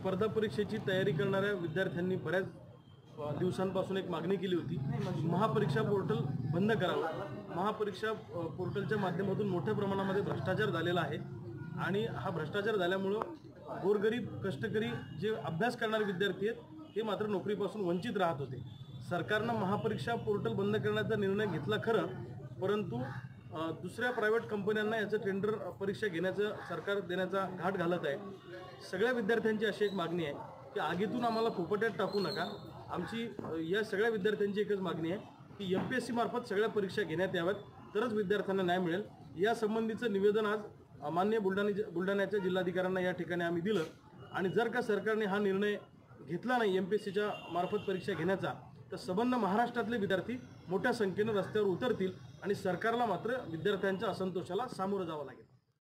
स्पर्धा परीक्षेची तयारी करणाऱ्या विद्यार्थ्यांनी बऱ्याच दिवसांपासून एक मागणी केली होती. महापरीक्षा पोर्टल बंद करावं. महापरीक्षा पोर्टलच्या माध्यमातून मोठ्या प्रमाणामध्ये भ्रष्टाचार झालेला आहे. आणि हा भ्रष्टाचार झाल्यामुळं गोरगरीब कष्टकरी जे अभ्यास करणारे विद्यार्थी आहेत हे मात्र नोकरीपासून वंचित राहत होते. सरकारनं महापरीक्षा पोर्टल बंद करण्याचा निर्णय घेतला खरं परंतु दुसऱ्या प्रायव्हेट कंपन्यांना याचं टेंडर परीक्षा घेण्याचं सरकार देण्याचा घाट घालत आहे. सगळ्या विद्यार्थ्यांची अशी एक मागणी आहे की आगीतून आम्हाला फोपट्यात टाकू नका. आमची या सगळ्या विद्यार्थ्यांची एकच मागणी आहे की एम पी एस सी मार्फत सगळ्या परीक्षा घेण्यात याव्यात. तरच विद्यार्थ्यांना न्याय मिळेल. यासंबंधीचं निवेदन आज मान्य माननीय बुलढाणा बुलढाण्याच्या जिल्हाधिकाऱ्यांना या ठिकाणी आम्ही दिलं. आणि जर का सरकारने हा निर्णय घेतला नाही एम पी एस सीच्या मार्फत परीक्षा घेण्याचा तर संबंध महाराष्ट्रातले विद्यार्थी मोठ्या संख्येनं रस्त्यावर उतरतील आणि सरकारला मात्र विद्यार्थ्यांच्या असंतोषाला सामोरं जावं लागेल.